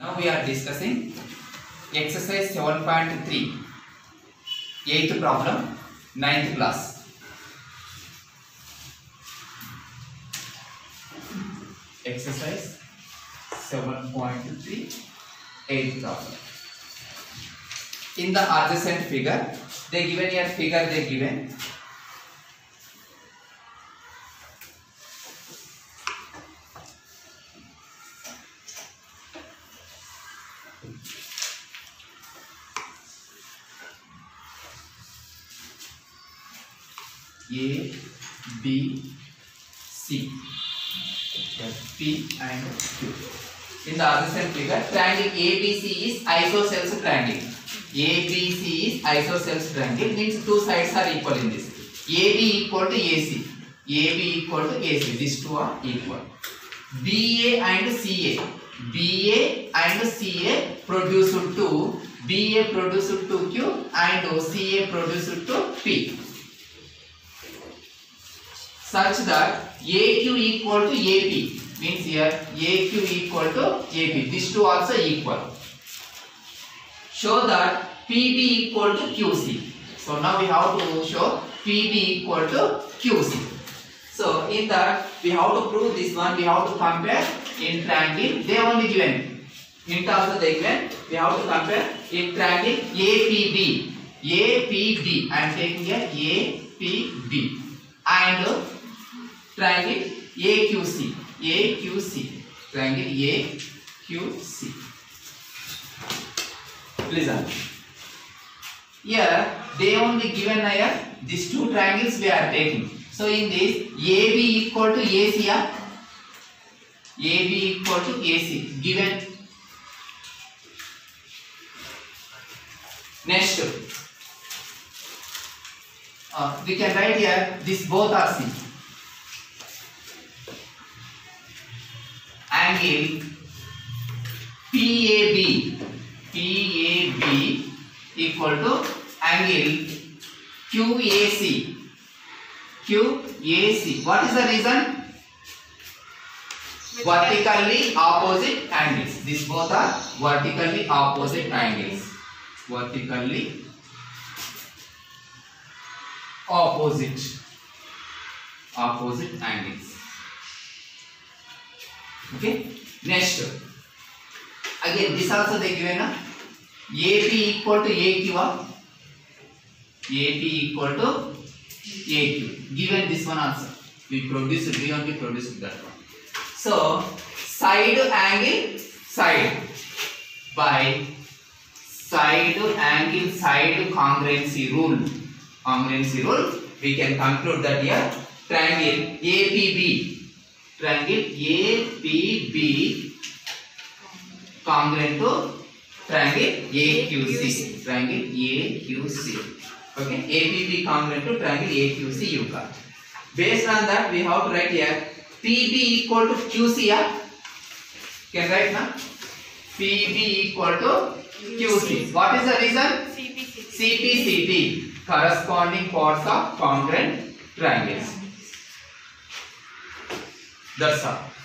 Now we are discussing exercise 7.3, 8th problem, 9th class. Exercise 7.3, 8th problem. In the adjacent figure, they given here figure they given A B C P and Q. In the other side figure, triangle ABC is isosceles triangle. ABC is isosceles triangle means two sides are equal in this. AB equal to AC. AB equal to AC. These two are equal. BA and CA. BA and CA produce two. BA produce two Q and OCA produce two P. such that AQ equal to AP means here AQ equal to AB. These two also equal. Show that PB equal to QC. So now we have to show PB equal to QC. So in that we have to prove this one. We have to compare in triangle. They only given. In terms of they given. We have to compare in triangle APB. APB. I am taking here APB and triangle AQC AQC triangle AQC please answer here they only given are this two triangles we are taking so in this AB equal to AC are AB equal to AC given next we can write here this both are C triangle PAB PAB equal to angle QAC QAC what is the reason vertically opposite angles these both are vertically opposite angles vertically opposite opposite angles Okay. Next, again this also they given. AP equal to AQ. AP equal to AQ. Given this one also. We only produced that one. So side angle side by side angle side congruency rule, we can conclude that here triangle APB triangle APB congruent to triangle AQC triangle AQC okay APB congruent to triangle AQC you got based on that we have to write here PB equal to QC yeah can write na PB equal to QC what is the reason CPCP corresponding parts of congruent triangles दर्शा